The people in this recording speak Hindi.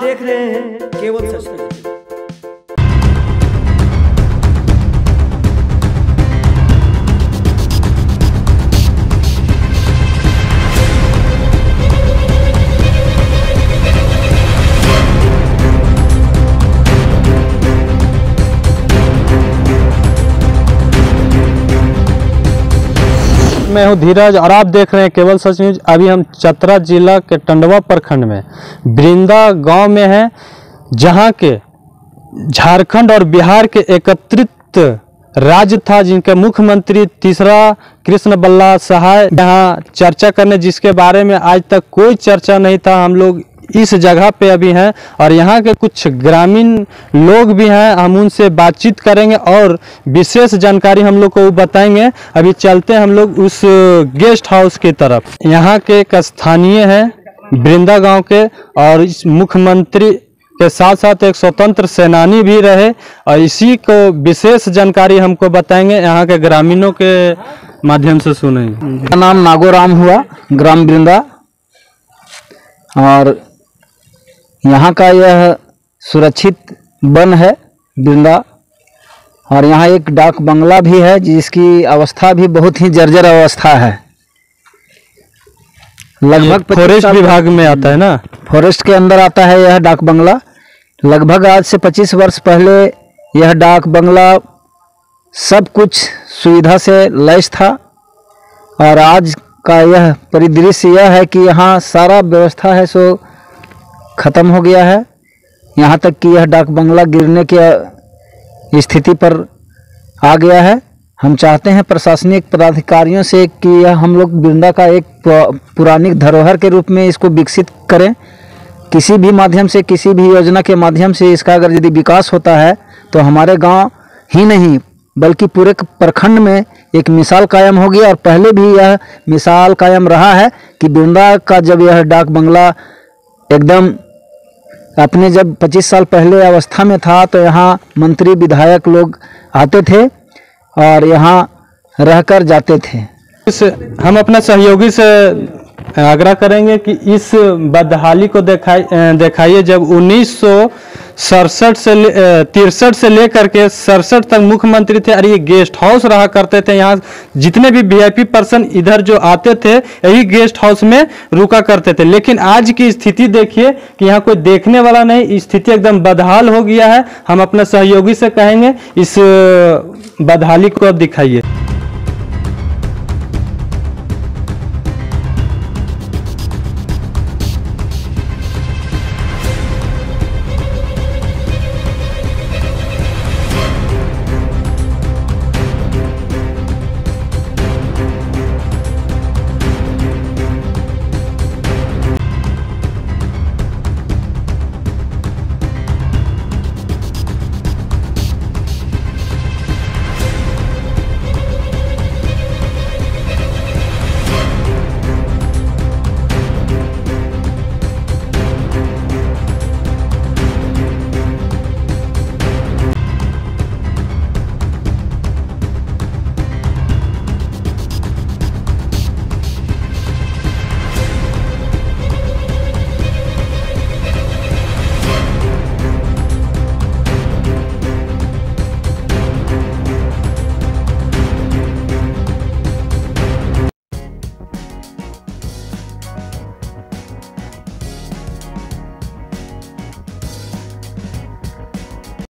देख रहे हैं केवल सच मैं हूँ धीरज और आप देख रहे हैं केवल सच न्यूज़। अभी हम चतरा जिला के टंडवा प्रखंड में वृंदा गाँव में हैं, जहाँ के झारखंड और बिहार के एकत्रित राज्य था, जिनके मुख्यमंत्री तीसरा कृष्ण बल्ला सहाय यहाँ चर्चा करने जिसके बारे में आज तक कोई चर्चा नहीं था। हम लोग इस जगह पे अभी हैं और यहाँ के कुछ ग्रामीण लोग भी हैं, हम उनसे बातचीत करेंगे और विशेष जानकारी हम लोग को बताएँगे। अभी चलते हैं हम लोग उस गेस्ट हाउस की तरफ़। यहाँ के एक स्थानीय हैं वृंदा गाँव के और इस मुख्यमंत्री के साथ साथ एक स्वतंत्र सेनानी भी रहे और इसी को विशेष जानकारी हमको बताएँगे। यहाँ के ग्रामीणों के माध्यम से सुनेंगे। मेरा नाम नागोराम हुआ, ग्राम वृंदा। और यहाँ का यह सुरक्षित वन है वृंदा। और यहाँ एक डाक बंगला भी है जिसकी अवस्था भी बहुत ही जर्जर अवस्था है। लगभग फॉरेस्ट विभाग में आता है ना? फॉरेस्ट के अंदर आता है यह डाक बंगला। लगभग आज से 25 वर्ष पहले यह डाक बंगला सब कुछ सुविधा से लैस था। और आज का यह परिदृश्य यह है कि यहाँ सारा व्यवस्था है सो ख़त्म हो गया है। यहाँ तक कि यह डाक बंगला गिरने की स्थिति पर आ गया है। हम चाहते हैं प्रशासनिक पदाधिकारियों से कि यह हम लोग वृंदा का एक पौ- पुरानिक धरोहर के रूप में इसको विकसित करें। किसी भी माध्यम से, किसी भी योजना के माध्यम से इसका अगर यदि विकास होता है तो हमारे गाँव ही नहीं, बल्कि पूरे प्रखंड में एक मिसाल कायम होगी। और पहले भी यह मिसाल कायम रहा है कि वृंदा का जब यह डाक बंगला एकदम अपने जब 25 साल पहले अवस्था में था तो यहाँ मंत्री, विधायक लोग आते थे और यहाँ रहकर जाते थे। हम अपना सहयोगी से आग्रह करेंगे कि इस बदहाली को दिखाई दिखाइए जब उन्नीस सड़सठ से तिरसठ से लेकर के सड़सठ तक मुख्यमंत्री थे और ये गेस्ट हाउस रहा करते थे। यहाँ जितने भी वीआईपी पर्सन इधर जो आते थे, यही गेस्ट हाउस में रुका करते थे। लेकिन आज की स्थिति देखिए कि यहाँ कोई देखने वाला नहीं स्थिति एकदम बदहाल हो गया है। हम अपने सहयोगी से कहेंगे, इस बदहाली को दिखाइए।